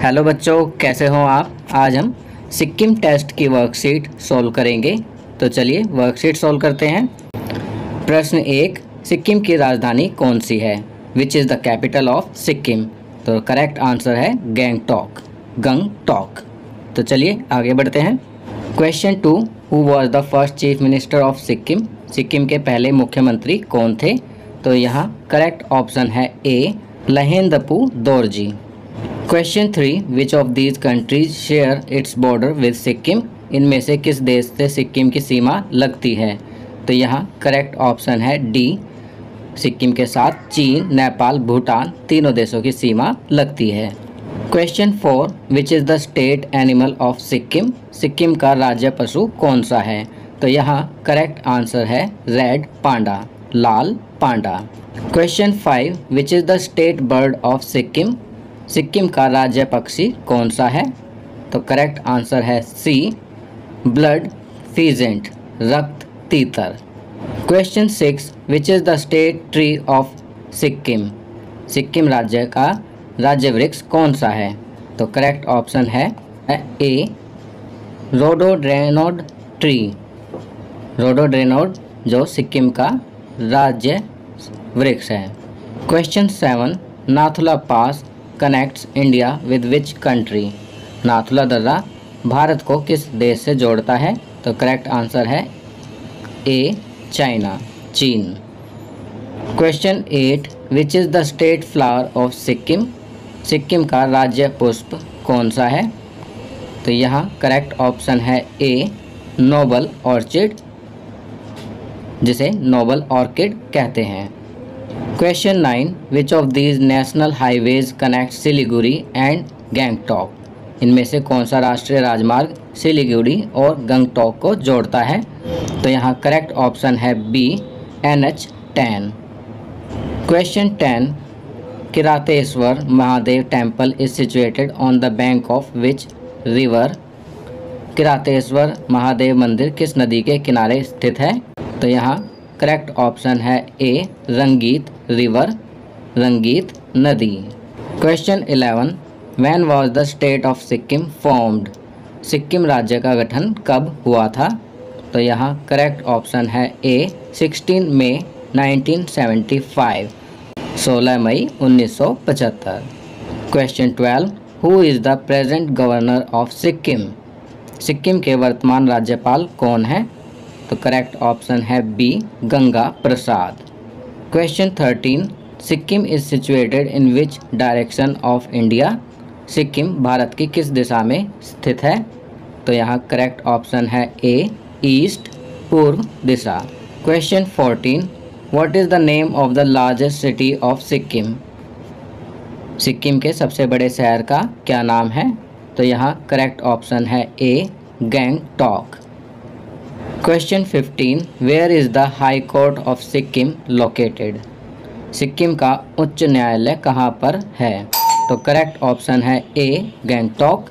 Hello बच्चों, कैसे हो आप? आज हम सिक्किम टेस्ट की वर्कशीट सॉल्व करेंगे। तो चलिए वर्कशीट सॉल्व करते हैं। प्रश्न एक, सिक्किम की राजधानी कौन सी है? Which is the capital of Sikkim? तो करेक्ट आंसर है गैंगटॉक गंगटॉक तो चलिए आगे बढ़ते हैं। Question two who was the first chief minister of Sikkim? Sikkim के पहले मुख्यमंत्री कौन थे? तो यहाँ करेक्ट ऑप्शन है A Lhendup Dorji. Question three which of these countries share its border with Sikkim इनमें से किस देश से सिक्किम की सीमा लगती है? तो यहाँ करेक्ट ऑप्शन है डी सिक्किम के साथ चीन, नेपाल, भूटान तीनों देशों की सीमा लगती है। Question four which is the state animal of Sikkim Sikkim का राज्य पशु कौन सा है? तो यहाँ करेक्ट आंसर है red panda Lal panda question five which is the state bird of Sikkim Sikkim का राज्य पक्षी कौन सा है? तो करेक्ट आंसर है सी ब्लड फीजेंट रक्त, तीतर। Question six which is the state tree of Sikkim? Sikkim राज्य का राज्य वृक्ष कौन सा है? तो करेक्ट ऑप्शन है ए रोडोड्रेनोड ट्री रोडोड्रेनोड जो सिक्किम का राज्य वृक्ष है। Question seven Nathula pass connects India with which country Nathula दर्रा, भारत को किस देश से जोड़ता है? तो करेक्ट आंसर है ए चाइना चीन। Question eight which is the state flower of Sikkim Sikkim का राज्य पुष्प कौन सा है? तो यहाँ करेक्ट ऑप्शन है ए नोबल ऑर्चिड, जिसे नोबल ऑर्किड कहते हैं। Question nine which of these national highways connect Siliguri and Gangtok इनमें से कौन सा राष्ट्रीय राजमार्ग सिलीगुड़ी और गंगटॉक को जोड़ता है? तो यहाँ करेक्ट ऑप्शन है B N H ten question ten Kirateshwar Mahadev temple is situated on the bank of which river Kirateshwar Mahadev मंदिर किस नदी के किनारे स्थित है? तो यहाँ करेक्ट ऑप्शन है ए रंगीत रिवर रंगीत नदी question eleven when was the state of Sikkim formed Sikkim राज्य का गठन कब हुआ था? तो यहाँ करेक्ट ऑप्शन है ए 16 मई 1975 16 मई 1975 question 12 who is the present governor of Sikkim Sikkim के वर्तमान राज्यपाल कौन है? तो करेक्ट ऑप्शन है B Ganga Prasad question thirteen Sikkim is situated in which direction of India Sikkim Bharat की किस दिशा में स्थित है? तो यहाँ करेक्ट ऑप्शन है ए ईस्ट पूर्व दिशा. Question fourteen what is the name of the largest city of Sikkim Sikkim के सबसे बड़े शहर का क्या नाम है? तो यहाँ करेक्ट ऑप्शन है A Gangtok question 15 where is the high court of Sikkim located Sikkim का उच्च न्यायालय कहाँ पर है? तो करेक्ट ऑप्शन है A Gangtok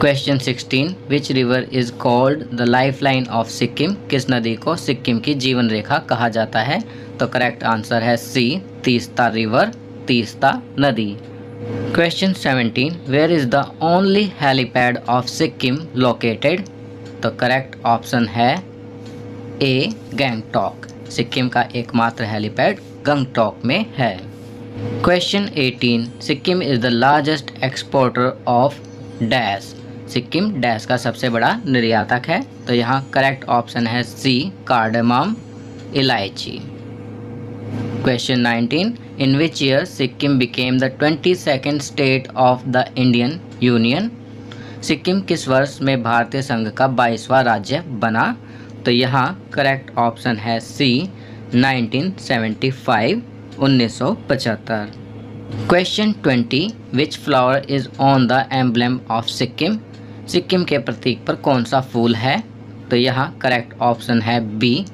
question 16 which river is called the lifeline of Sikkim किस नदी को सिक्किम की जीवन रेखा कहा जाता है? तो करेक्ट आंसर है सी तीस्ता रिवर तीस्ता नदी. Question 17 where is the only helipad of Sikkim located तो करेक्ट ऑप्शन है ए गैंगटॉक सिक्किम का एकमात्र हेलीपैड गंगटॉक में है। Question 18 Sikkim is the largest exporter of dash. Sikkim dash का सबसे बड़ा निर्यातक है। तो यहाँ करेक्ट ऑप्शन है सी कार्डमाम इलायची। Question 19 in which year Sikkim became the twenty second state of the Indian union Sikkim किस वर्ष में भारतीय संघ का बाईसवा राज्य बना? तो यहाँ करेक्ट ऑप्शन है C 1975 1975 question 20 which flower is on the emblem of Sikkim Sikkim के प्रतीक पर कौन सा फूल है? तो यहाँ करेक्ट ऑप्शन है बी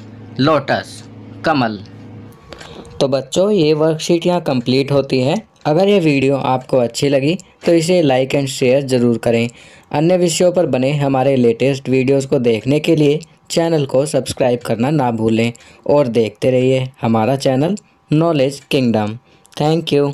लोटस कमल। तो बच्चों, ये वर्कशीट यहाँ कंप्लीट होती है। अगर ये वीडियो आपको अच्छी लगी तो इसे लाइक एंड शेयर ज़रूर करें। अन्य विषयों पर बने हमारे लेटेस्ट वीडियोस को देखने के लिए चैनल को सब्सक्राइब करना ना भूलें और देखते रहिए हमारा channel knowledge kingdom. Thank you.